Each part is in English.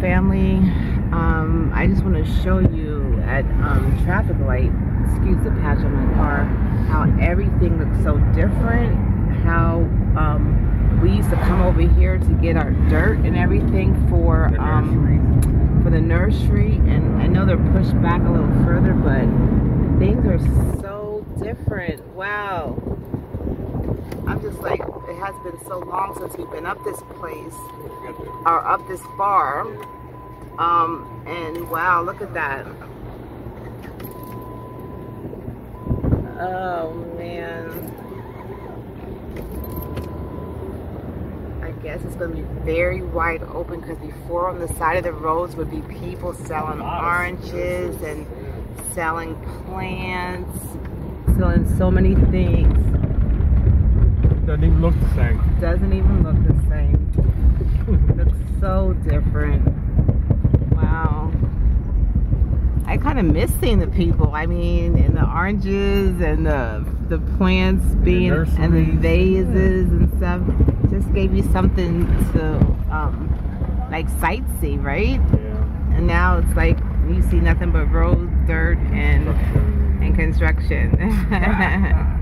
family. Um, I just want to show you at um, traffic light excuse the patch on my car how everything looks so different how um, we used to come over here to get our dirt and everything for um, for the nursery and I know they're pushed back a little further but things are so different. Wow Just like it has been so long since we've been up this place or up this far. Um, and wow look at that. Oh man. I guess it's to be very wide open because before on the side of the roads would be people selling oranges and selling plants, selling so many things. Doesn't even look the same. Doesn't even look the same. looks so different. Wow. I kind of miss seeing the people. I mean, and the oranges and the the plants being the and the vases and stuff just gave you something to um, like sightsee, right? Yeah. And now it's like you see nothing but road, dirt, and and construction.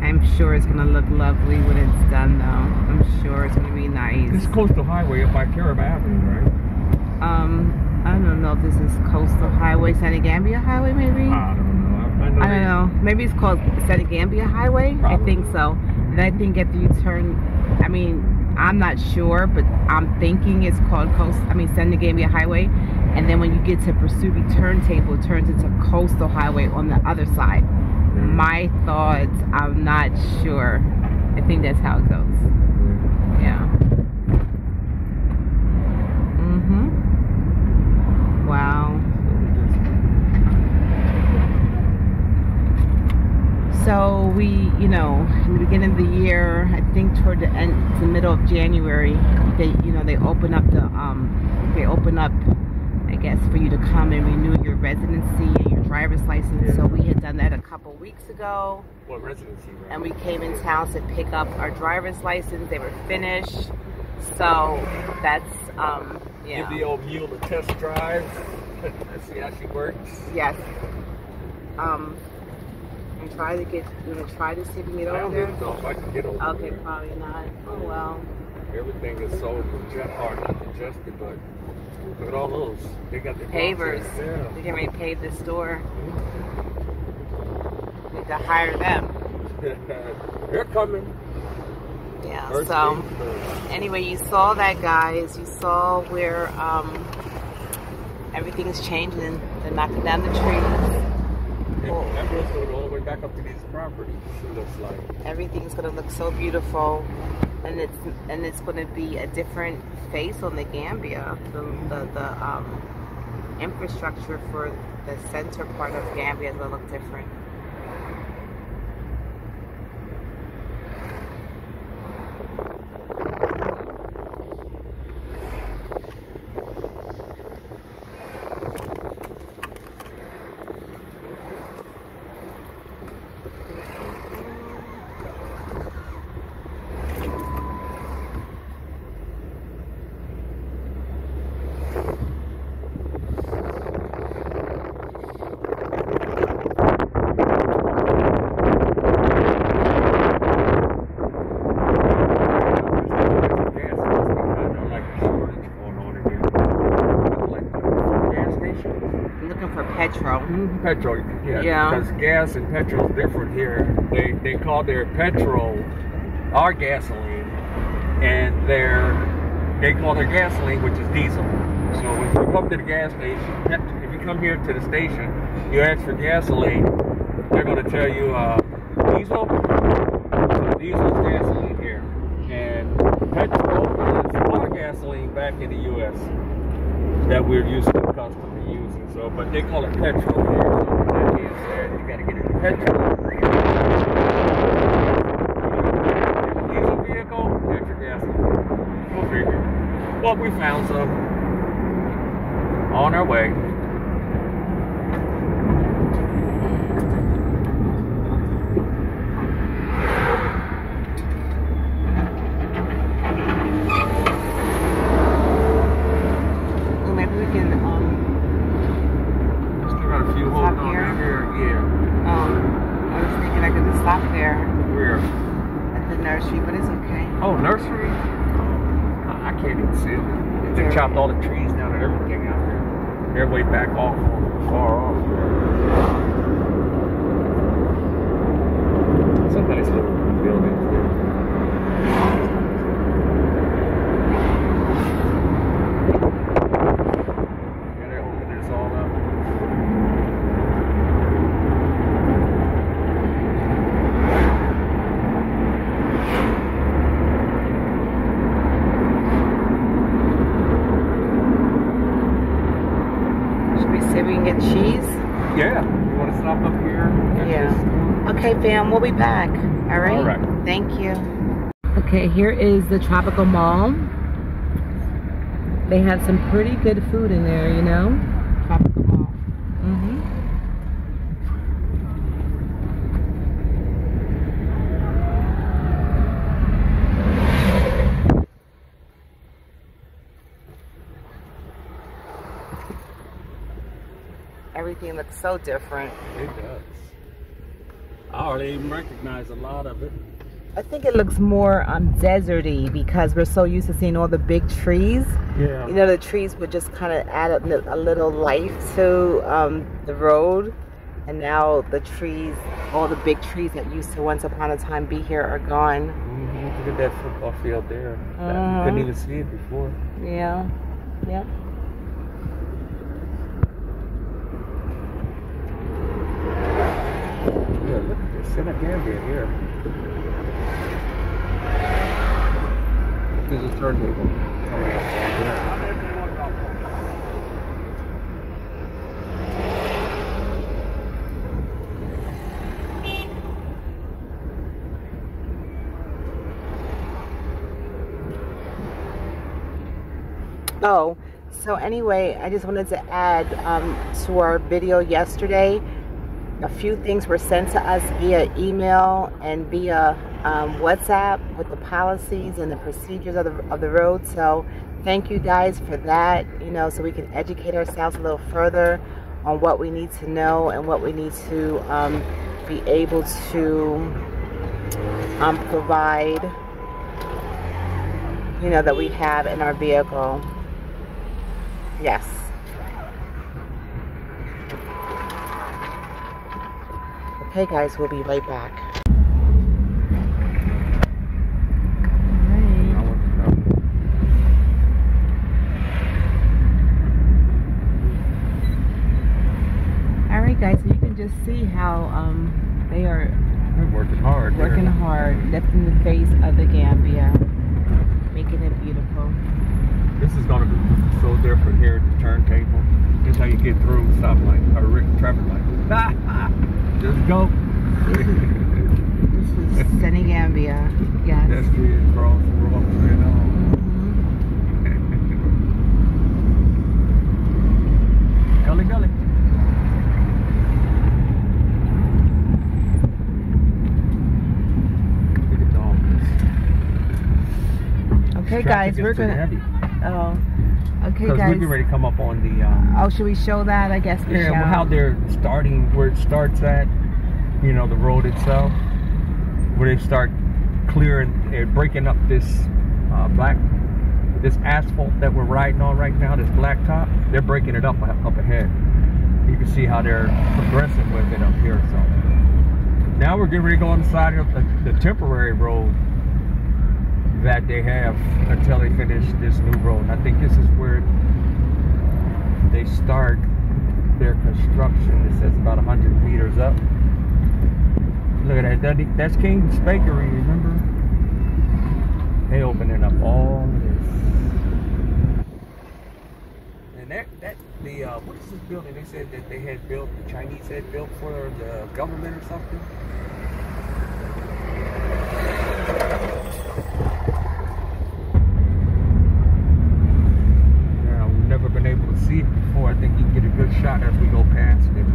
I'm sure it's gonna look lovely when it's done, though. I'm sure it's gonna be nice. This coastal highway up by Kairaba Avenue, right? Um, I don't know if this is coastal highway, Senegambia Highway, maybe. I don't know. I, know I don't know. Maybe it's called Senegambia Highway. Probably. I think so. And I think after you turn I mean, I'm not sure, but I'm thinking it's called Coast. I mean, Senegambia Highway, and then when you get to Brusubi Turntable, it turns into Coastal Highway on the other side. My thoughts, I'm not sure. I think that's how it goes. Yeah. Mhm. Wow. so we, you know, in the beginning of the year, I think toward the end, the middle of January, they, you know, they open up the, um, they open up, I guess, for you to come and renew your residency driver's license. Yeah. So we had done that a couple weeks ago. What residency? Right? And we came in town to pick up our driver's license. They were finished. So that's, um, yeah. Give the old mule a test drive. Let's see how she works. Yes. Um, and try to get, you know, try to see if you can get over there? I don't know if I can get over Okay, there. probably not. Oh, well. Everything is so congested, or not congested, but look at all those. They got the pavers. Yeah. They can ready to pave the store. Need to hire them. They're coming. Yeah, first so anyway, you saw that, guys. You saw where um, everything's changing. They're knocking down the trees. Everyone's going all the way back up to these properties. It looks like everything's going to look so beautiful, and it's and it's going to be a different face on the Gambia. The the, the um, infrastructure for the center part of Gambia is going to look different. Petrol. Yeah, yeah. Because gas and petrol is different here. They they call their petrol our gasoline, and their they call their gasoline, which is diesel. So when you come to the gas station, if you come here to the station, you ask for gasoline, they're going to tell you uh, diesel. So diesel is gasoline here, and petrol is our gasoline back in the U.S. that we're used to custom. So, but they call it petrol here. So that being said, you gotta get it petrol. Diesel vehicle, electric gas. Go figure. Well, we found some on our way. nursery, but it's okay. Oh, nursery? I, I can't even see it. They chopped all the trees down and everything out there. Way back off, far off. Some nice little buildings there. Yeah, they're opening this all up. Should we see if we can get cheese? Yeah. You want to stop up here? Yeah. Okay, fam, we'll be back. All right. All right. Thank you. Okay, here is the Tropical Mall. They have some pretty good food in there, you know. Tropical Mall. Mhm. Everything looks so different. It does. I already even recognize a lot of it. I think it looks more um, deserty because we're so used to seeing all the big trees. Yeah. You know, the trees would just kind of add a, a little life to um, the road. And now the trees, all the big trees that used to once upon a time be here are gone. hmm Look at that football field there. Mhm. Couldn't even see it before. Yeah. Yeah. Yeah, look at this. Senegambia here. There's a turntable. Yeah. Oh, so anyway, I just wanted to add um, to our video yesterday. A few things were sent to us via email and via um, WhatsApp with the policies and the procedures of the, of the road. So thank you guys for that, you know, so we can educate ourselves a little further on what we need to know and what we need to um, be able to um, provide, you know, that we have in our vehicle. Yes. Okay, guys, we'll be right back. I want to know. All right, guys, so you can just see how um, they are They're working hard. here. working hard, lifting the face of the Gambia, making it beautiful. This is going to be so different here at the turntable. This is how you get through stoplight or ri- traffic light. Just go. This is Senegambia. Yes. That's it, cross the road, you know. Mhm. Gully, gully. Look at all this. Okay, guys, we're gonna. heavy. Oh. Okay, Because guys. we get ready to come up on the um, Oh, should we show that? I guess yeah, well, how they're starting where it starts at, you know, the road itself, where they start clearing and breaking up this uh, black, this asphalt that we're riding on right now, this blacktop. They're breaking it up up ahead. You can see how they're progressing with it up here. So now we're getting ready to go on the side of the, the temporary road that they have until they finish this new road. And I think this is where they start their construction. It says about 100 meters up. Look at that. that that's King's Bakery, remember? They opening up all this. And that, that the, uh, what is this building? They said that they had built, the Chinese had built for the government or something. Yeah, we've never been able to see it before. I think you can get a good shot as we go past it.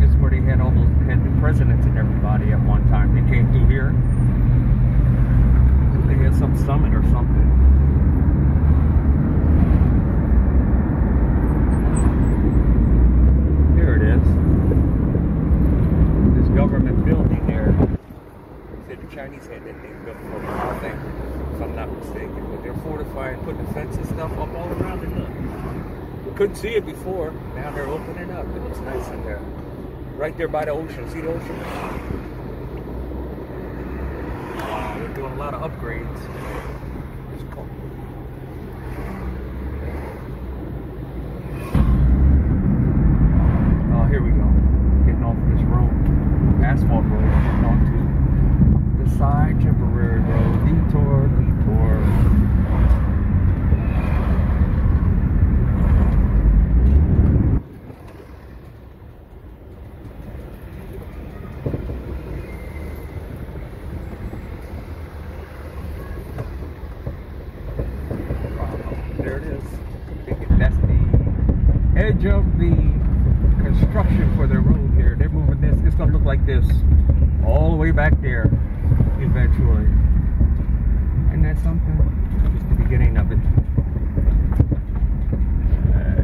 This is where they had all those had the presidents and everybody at one time. They came through here. They had some summit or something. Here it is. This government that the Chinese had that thing built for them, I think, if I'm not mistaken. But they're fortifying, putting the fence and stuff up all around it. Look. We couldn't see it before. Now they're opening up. It looks nice in there. Right there by the ocean. See the ocean? Wow, they're doing a lot of upgrades. It's cool. Oh, here we go. Getting off this road, asphalt road, getting onto the side temporary road. Detour. There it is. That's the of the construction for the road here. They're moving this. It's gonna look like this all the way back there eventually. And that's something. Just the beginning of it. Uh,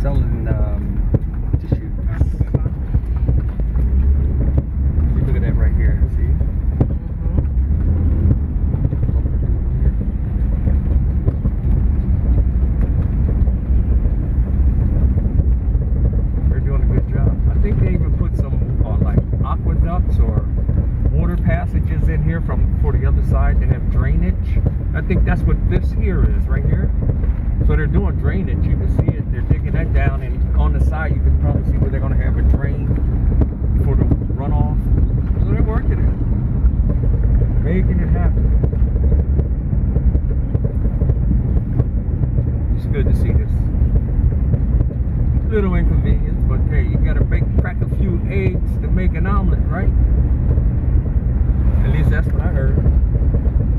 selling um, tissues. See, look at that right here. See? What we're doing here. They're doing a good job. I think they even put some uh, like aqueducts or water passages in here from for the other side to have drainage. I think that's what this here is right here. So they're doing drainage. You can see it. They're digging that down, and on the side you can probably see where they're going to have a drain for the runoff. So they're working it, making it happen. It's good to see this little inconvenience, but hey, you gotta make crack a few eggs to make an omelet, right? At least that's what I heard.